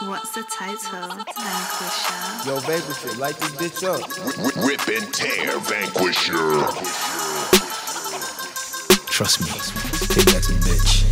What's the title? Vanquisher. Yo, Vanquisher, light this bitch up. R- rip and tear, Vanquisher. Trust me, take that to bitch.